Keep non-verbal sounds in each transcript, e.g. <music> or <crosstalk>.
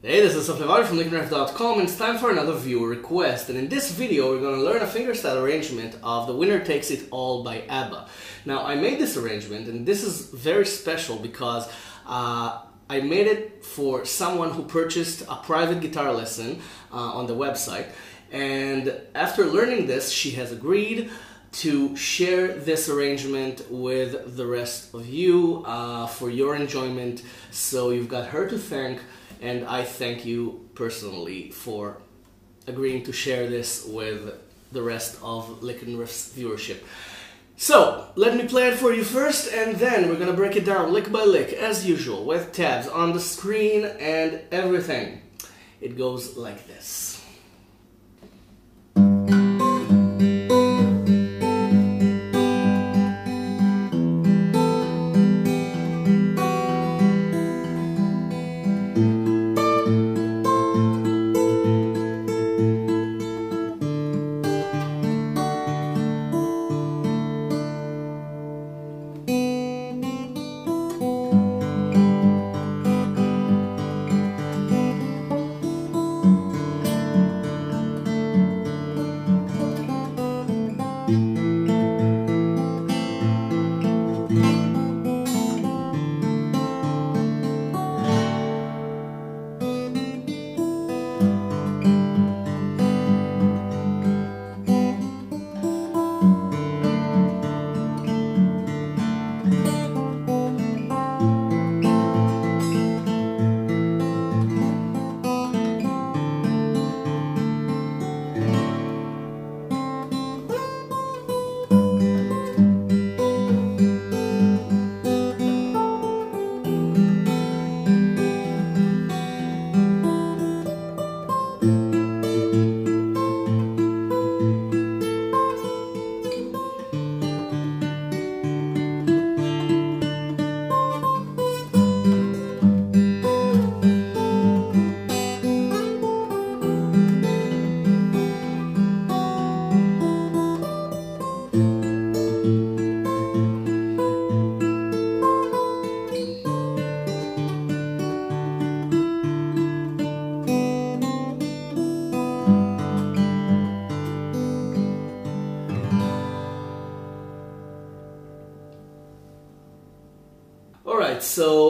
Hey, this is Soflevari from LickNRiff.com and it's time for another viewer request. And in this video, we're going to learn a fingerstyle arrangement of The Winner Takes It All by ABBA. Now, I made this arrangement and this is very special because uh, I made it for someone who purchased a private guitar lesson uh, on the website. And after learning this, she has agreed to share this arrangement with the rest of you uh, for your enjoyment. So you've got her to thank and I thank you personally for agreeing to share this with the rest of LickNRiff's viewership. So, let me play it for you first, and then we're gonna break it down lick by lick, as usual, with tabs on the screen and everything. It goes like this.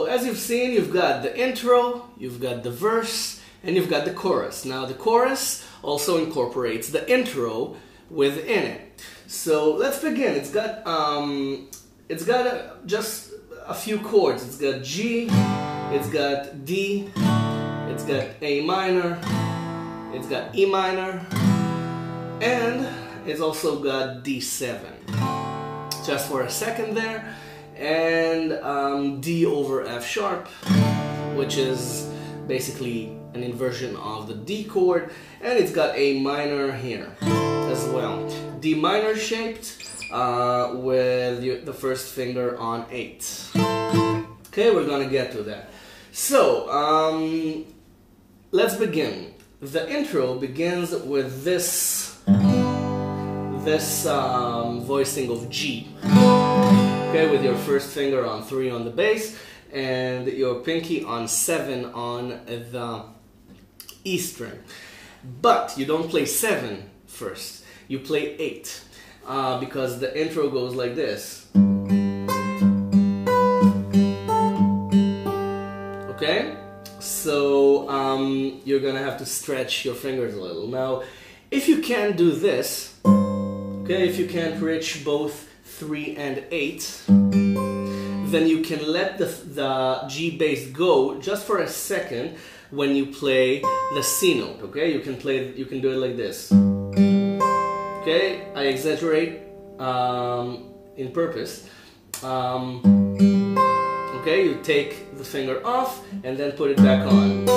As you've seen, you've got the intro, you've got the verse, and you've got the chorus. Now, the chorus also incorporates the intro within it. So let's begin. It's got um, it's got a, just a few chords. It's got G, it's got D, it's got A minor, it's got E minor, and it's also got D7. Just for a second there and um, D over F sharp, which is basically an inversion of the D chord, and it's got a minor here as well. D minor shaped uh, with the first finger on 8. Okay, we're gonna get to that. So, um, let's begin. The intro begins with this, this um, voicing of G okay, with your first finger on 3 on the bass and your pinky on 7 on the E string. But you don't play seven first, you play 8 uh, because the intro goes like this. Okay? So um, you're gonna have to stretch your fingers a little. Now, if you can do this, okay, if you can't reach both 3 and 8 then you can let the, the G bass go just for a second when you play the C note okay? You can play you can do it like this. Okay I exaggerate um, in purpose. Um, okay you take the finger off and then put it back on.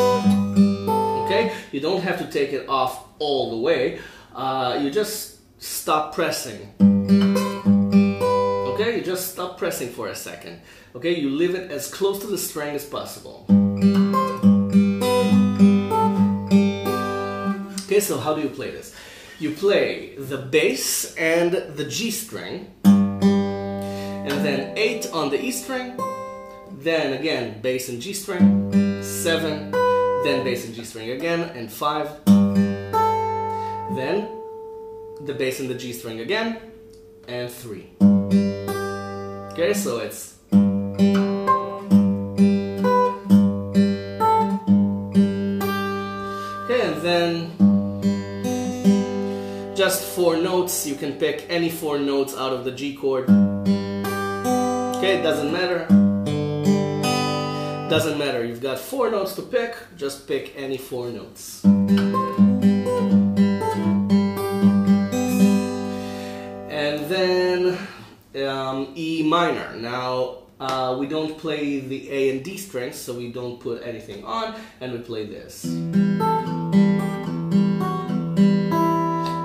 Okay you don't have to take it off all the way. Uh, you just stop pressing Okay, you just stop pressing for a second. Okay, you leave it as close to the string as possible. Okay, so how do you play this? You play the bass and the G string, and then 8 on the E string, then again bass and G string, 7, then bass and G string again, and 5, then the bass and the G string again, and 3. Okay, so it's Okay, and then just four notes. You can pick any four notes out of the G chord. Okay, it doesn't matter. Doesn't matter. You've got four notes to pick. Just pick any four notes. Um, E minor. Now, uh, we don't play the A and D strings, so we don't put anything on, and we play this.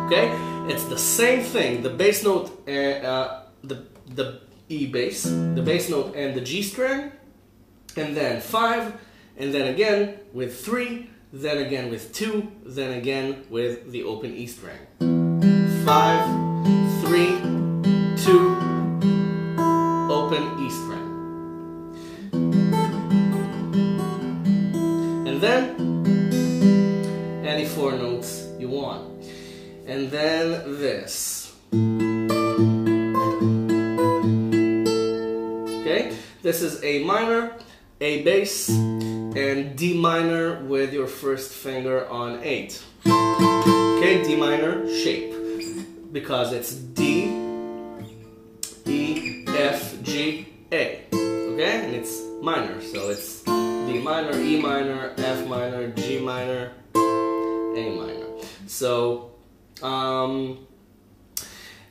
Okay, it's the same thing. The bass note, uh, uh, the the E bass, the bass note, and the G string, and then five, and then again with three, then again with two, then again with the open E string. Five, three, two, open E string. And then any four notes you want. And then this. Okay, this is A minor, A bass, and D minor with your first finger on 8. Okay, D minor shape because it's D, G, A. Okay, and it's minor, so it's D minor, E minor, F minor, G minor, A minor. So, um,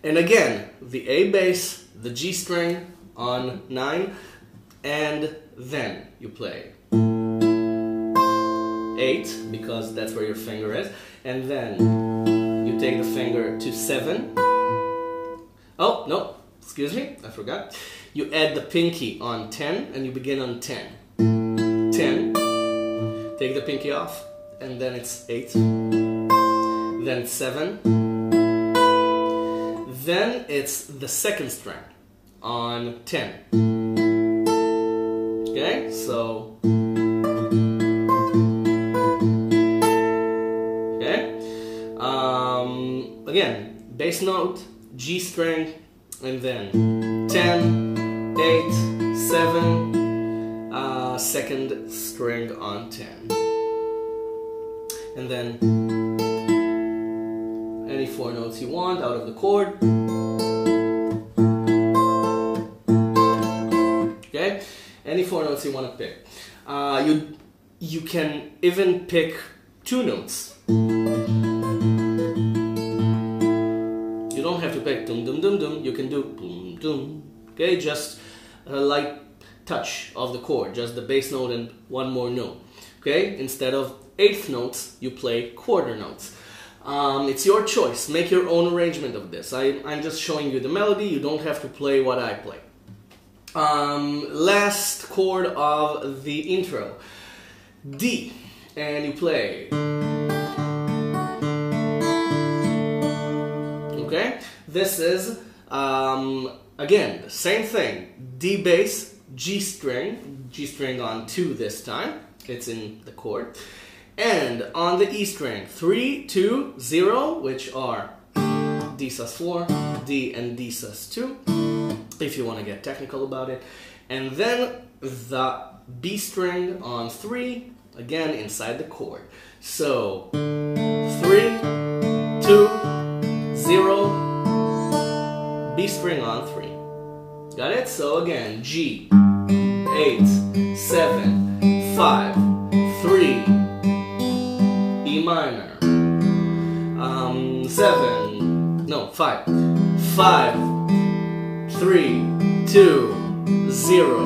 and again, the A bass, the G string on 9, and then you play 8 because that's where your finger is, and then you take the finger to 7. Oh, no, excuse me, I forgot. You add the pinky on 10 and you begin on 10. 10, take the pinky off, and then it's 8, then 7, then it's the second string on 10. Okay, so. Okay, um, again, bass note, G string, and then 10, 8, 7, uh, second string on 10. And then any four notes you want out of the chord. Okay, any four notes you want to pick. Uh, you you can even pick two notes. You don't have to pick dum dum dum dum. You can do boom dum. Okay, just a light touch of the chord, just the bass note and one more note. Okay, instead of eighth notes, you play quarter notes. Um, it's your choice. Make your own arrangement of this. I, I'm just showing you the melody. You don't have to play what I play. Um, last chord of the intro D, and you play. Okay, this is um, again same thing D bass, G string, G string on 2 this time, it's in the chord, and on the E string three, two, zero, which are D sus4, D and D sus2 if you want to get technical about it. And then the B string on 3, again inside the chord. So 3, 2, 0, B string on 3. Got it? So again, G, 8, 7, 5, 3, E minor, um, 7, no, 5, 5, three, two, zero,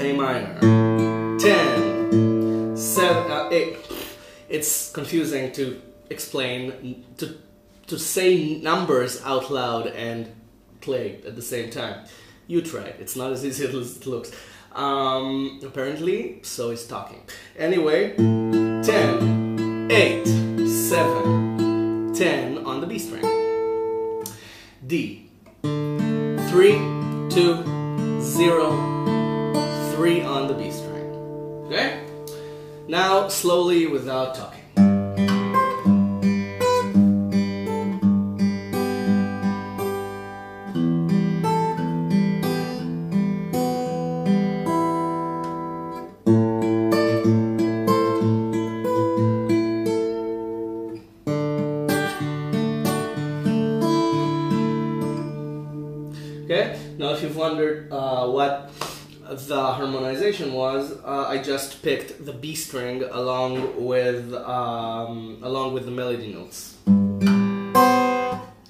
A minor, ten, seven, uh, eight. It's confusing to explain, to, to say numbers out loud and play at the same time. You try it, it's not as easy <laughs> as it looks. Um, apparently, so is talking. Anyway, 10, 8, 7, 10 on the B string. D, three, two, zero, three on the B string. Okay? Now, slowly without talking. You've wondered uh, what the harmonization was, uh, I just picked the B string along with um, along with the melody notes.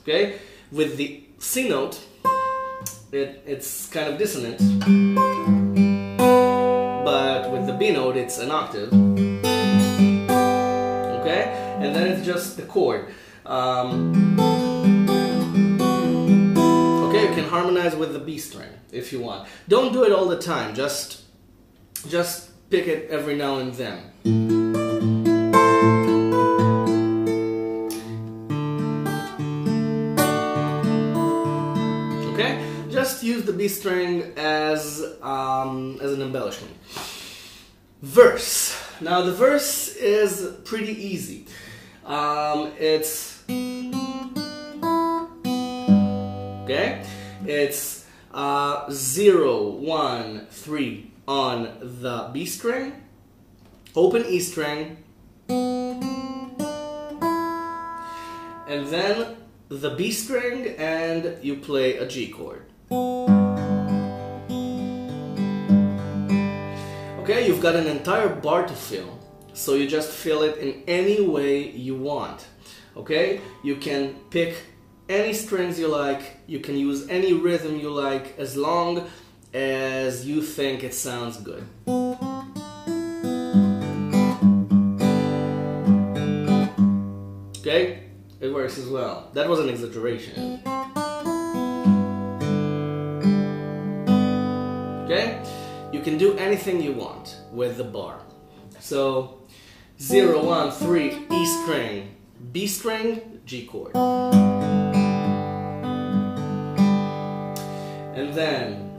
Okay, with the C note, it, it's kind of dissonant, but with the B note, it's an octave. Okay, and then it's just the chord. Um, harmonize with the B string if you want. Don't do it all the time. Just just pick it every now and then. Okay, just use the B string as um, as an embellishment. Verse. Now the verse is pretty easy. Um, it's okay it's uh, 0 1 3 on the b string. Open e string. And then the b string and you play a g chord. Okay you've got an entire bar to fill so you just fill it in any way you want. Okay you can pick any strings you like, you can use any rhythm you like as long as you think it sounds good. Okay? It works as well. That was an exaggeration. Okay? You can do anything you want with the bar. So, 0, 1, 3, E string, B string, G chord. Then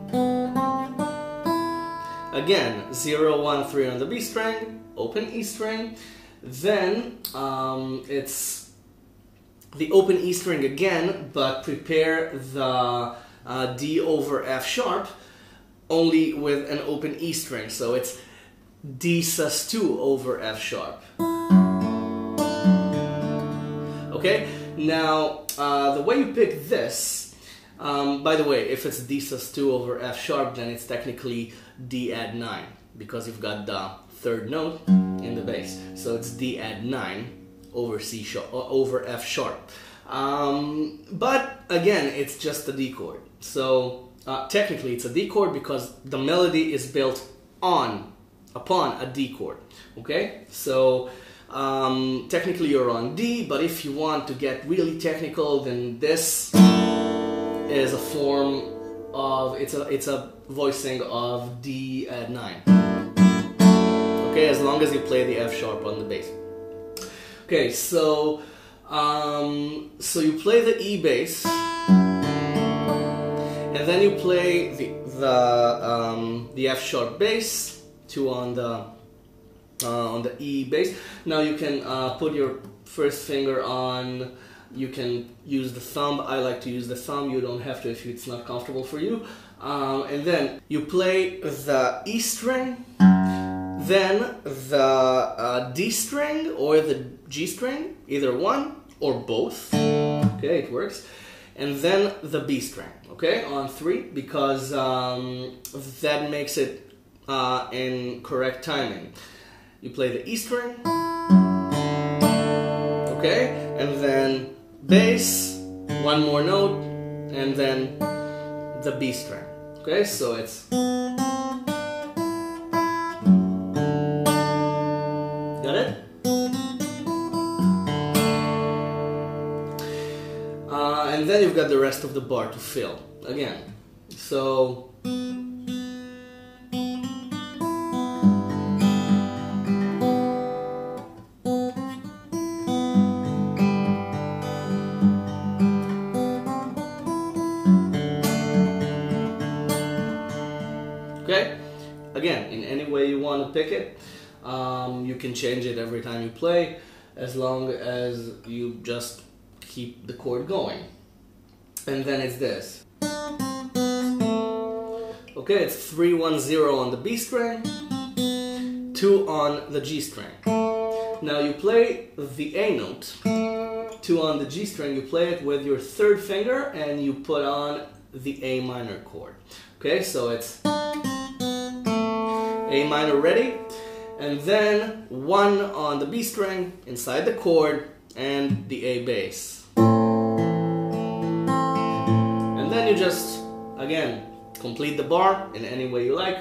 again 0 1 3 on the B string, open E string. Then um, it's the open E string again, but prepare the uh, D over F sharp only with an open E string. So it's D sus2 over F sharp. Okay, now uh, the way you pick this um, by the way, if it's D sus2 over F sharp, then it's technically D add 9 because you've got the third note in the bass. So it's D add 9 over C sharp over F sharp. Um, but again, it's just a D chord. So uh, technically, it's a D chord because the melody is built on upon a D chord. Okay, so. Um, technically you're on D, but if you want to get really technical, then this is a form of it's a it's a voicing of D add nine. Okay, as long as you play the F sharp on the bass. Okay, so um, so you play the E bass, and then you play the the um, the F sharp bass, two on the uh, on the E bass. Now you can uh, put your first finger on you can use the thumb. I like to use the thumb. You don't have to if it's not comfortable for you. Um, and then you play the E string, then the uh, D string or the G string, either one or both. Okay, it works. And then the B string, okay, on three, because um, that makes it uh, in correct timing. You play the E string, okay, and then bass, one more note, and then the B string. Okay, so it's. Got it? Uh, and then you've got the rest of the bar to fill again. So. Um, you can change it every time you play as long as you just keep the chord going. And then it's this. Okay, it's 310 on the B string, 2 on the G string. Now you play the A note, 2 on the G string, you play it with your third finger and you put on the A minor chord. Okay, so it's A minor ready, and then 1 on the B string inside the chord and the A bass. And then you just, again, complete the bar in any way you like.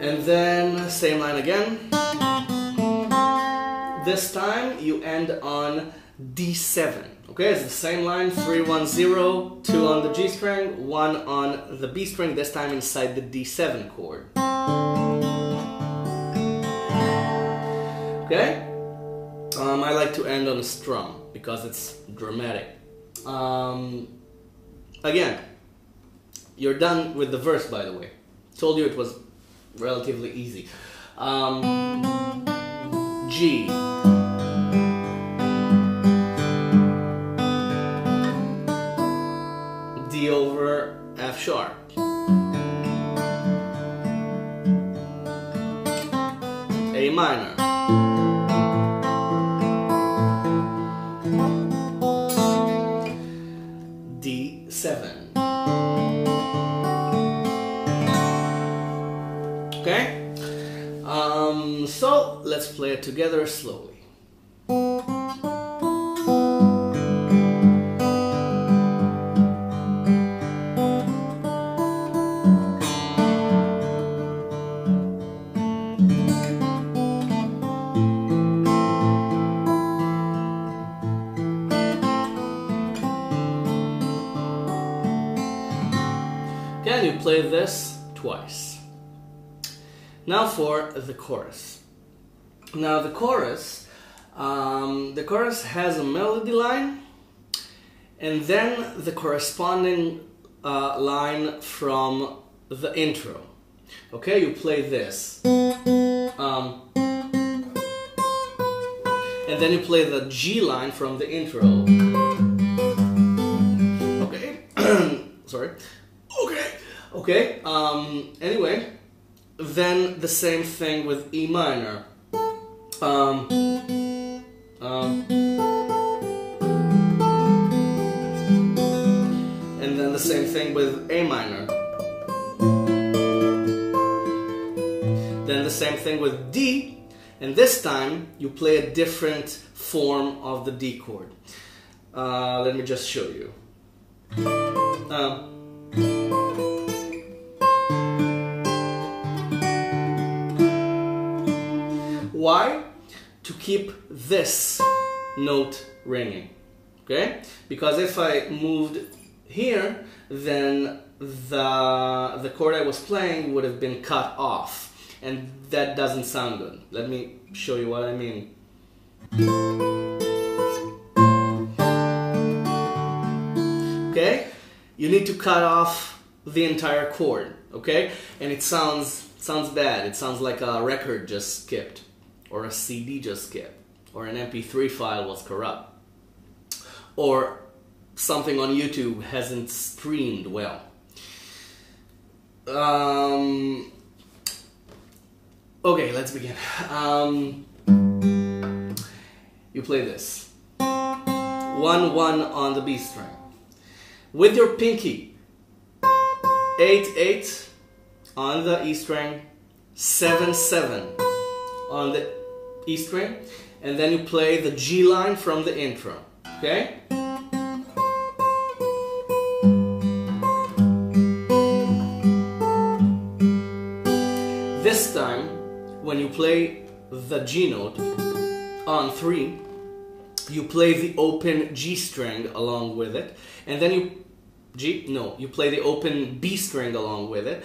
And then same line again. This time you end on D7. Okay, it's the same line, 3, 1, 0, 2 on the G string, 1 on the B string, this time inside the D7 chord. Okay? Um, I like to end on a strum because it's dramatic. Um, again, you're done with the verse, by the way. Told you it was relatively easy. Um, G. sharp. A minor. D7. Okay? Um, so let's play it together slowly. Twice? Now for the chorus. Now the chorus, um, the chorus has a melody line, and then the corresponding uh, line from the intro. Okay, you play this, um, and then you play the G line from the intro. Okay, <clears throat> sorry. Okay. Um, anyway then the same thing with E minor. Um, um, and then the same thing with A minor. Then the same thing with D, and this time you play a different form of the D chord. Uh, let me just show you. Um, To keep this note ringing. Okay? Because if I moved here, then the, the chord I was playing would have been cut off. And that doesn't sound good. Let me show you what I mean. Okay? You need to cut off the entire chord, okay? And it sounds sounds bad. It sounds like a record just skipped or a CD just skipped, or an MP3 file was corrupt, or something on YouTube hasn't streamed well. Um, okay, let's begin. Um, you play this 1 1 on the B string. With your pinky, 8 8 on the E string, 7 7 on the E string, and then you play the G line from the intro. Okay? This time, when you play the G note on 3, you play the open G string along with it, and then you G no, you play the open B string along with it,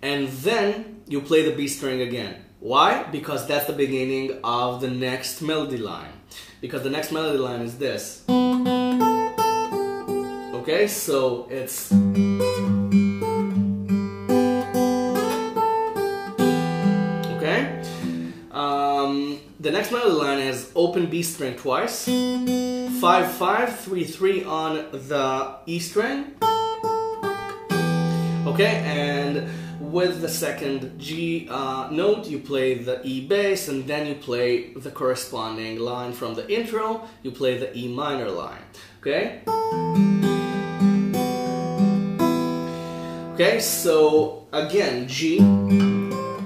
and then you play the B string again. Why? Because that's the beginning of the next melody line. Because the next melody line is this. Okay, so it's. Okay? Um, the next melody line is open B string twice, 5 5 3 3 on the E string. Okay, and with the second G uh, note, you play the E bass, and then you play the corresponding line from the intro, you play the E minor line. Okay? Okay, so again, G.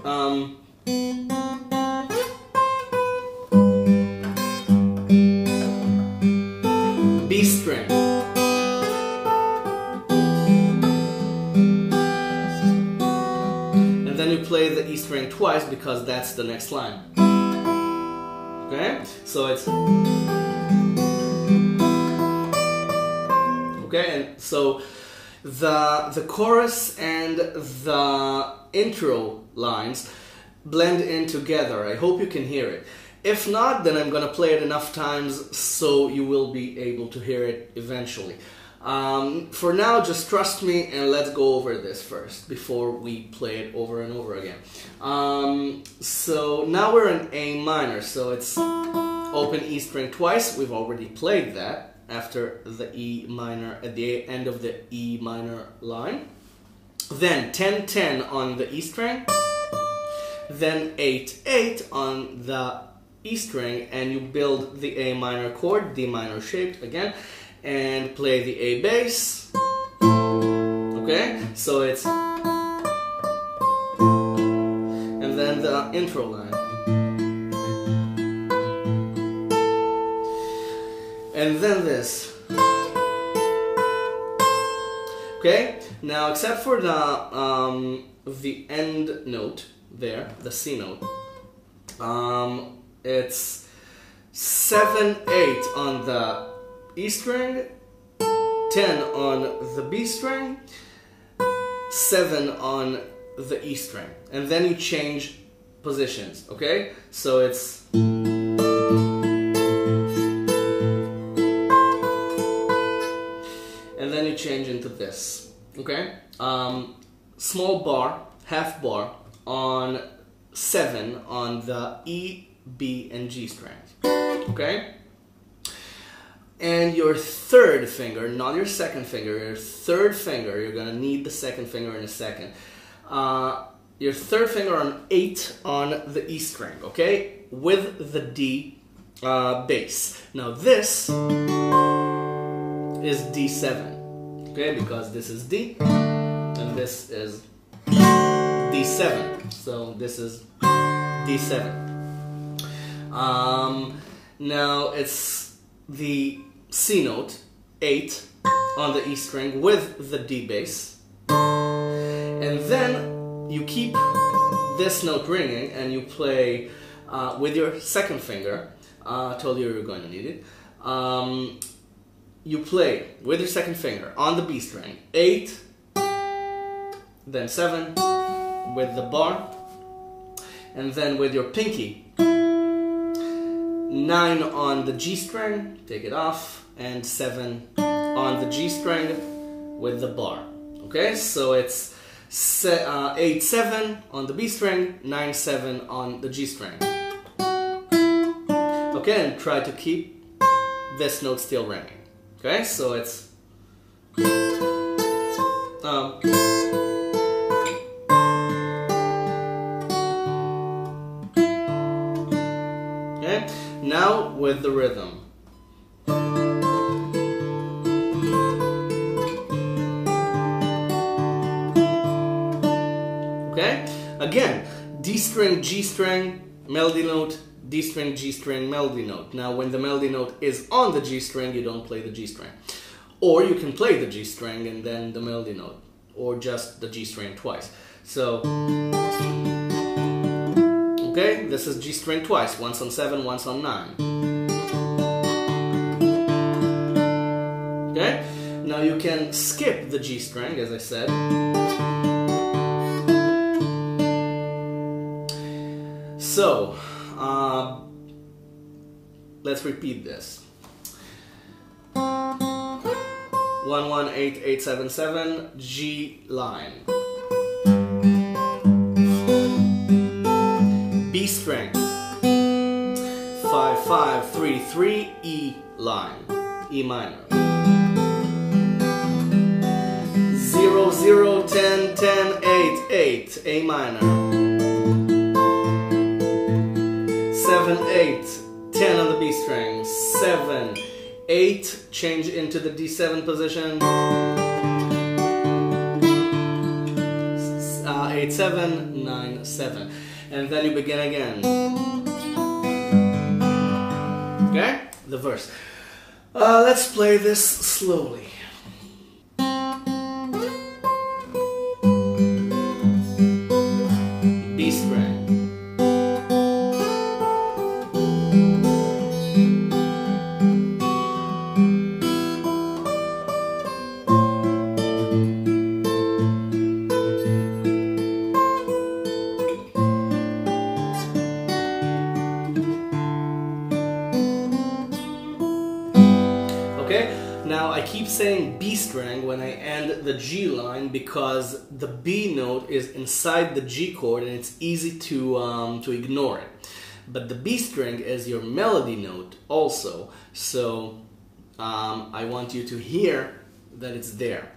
Um, you play the E string twice because that's the next line. Okay? So it's. Okay, and so the the chorus and the intro lines blend in together. I hope you can hear it. If not, then I'm gonna play it enough times so you will be able to hear it eventually. Um, for now, just trust me and let's go over this first before we play it over and over again. Um, so now we're in A minor, so it's open E string twice. We've already played that after the E minor at the end of the E minor line. Then 10 10 on the E string, then 8 8 on the E string, and you build the A minor chord, D minor shaped again, and play the A bass. Okay, so it's and then the intro line. and then this. Okay, now except for the um, the end note there, the C note, um, it's seven eight on the E string, ten on the B string, seven on the E string, and then you change positions. Okay, so it's. and then you change into this. Okay? Um, small bar, half bar on 7 on the E, B, and G strings. Okay? And your third finger, not your second finger, your third finger, you're gonna need the second finger in a second. Uh, your third finger on 8 on the E string, okay? With the D uh, bass. Now this is D7, okay? Because this is D and this is D7. So this is D7. Um, now it's the C note, 8 on the E string with the D bass. And then you keep this note ringing and you play uh, with your second finger. Uh, I told you you were going to need it. Um, you play with your second finger on the B string, 8, then 7 with the bar, and then with your pinky, 9 on the G string, take it off, and 7 on the G string with the bar. Okay, so it's se- uh, 8 7 on the B string, 9 7 on the G string. Okay, and try to keep this note still ringing. Okay, so it's. Um, okay, now with the rhythm. Again, D string, G string, melody note, D string, G string, melody note. Now, when the melody note is on the G string, you don't play the G string. Or you can play the G string and then the melody note, or just the G string twice. So, okay, this is G string twice, once on 7, once on 9. Okay, now you can skip the G string, as I said. So, uh, let's repeat this. One one eight eight seven seven G line. B string. five five three three E line, E minor. Zero zero ten ten eight eight A minor. Eight ten on the B string. Seven eight change into the D7 position. Uh, eight seven nine seven, and then you begin again. Okay, the verse. Uh, let's play this slowly. Saying B string when I end the G line because the B note is inside the G chord and it's easy to, um, to ignore it. But the B string is your melody note also, so um, I want you to hear that it's there.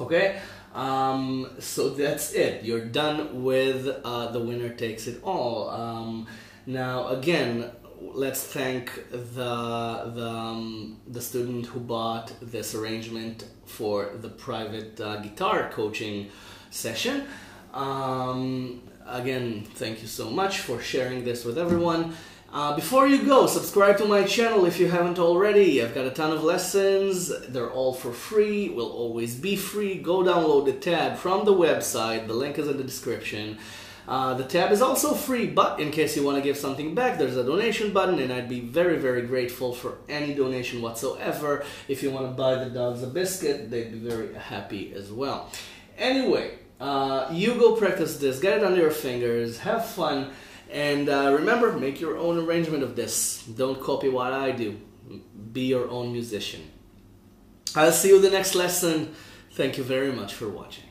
Okay, um, so that's it. You're done with uh, the winner takes it all. Um, now again, let's thank the the, um, the student who bought this arrangement for the private uh, guitar coaching session. Um, again, thank you so much for sharing this with everyone. Uh, before you go, subscribe to my channel if you haven't already. I've got a ton of lessons. They're all for free, will always be free. Go download the tab from the website. The link is in the description. Uh, the tab is also free, but in case you want to give something back, there's a donation button, and I'd be very, very grateful for any donation whatsoever. If you want to buy the dogs a biscuit, they'd be very happy as well. Anyway, uh, you go practice this, get it under your fingers, have fun, and uh, remember, make your own arrangement of this. Don't copy what I do. Be your own musician. I'll see you the next lesson. Thank you very much for watching.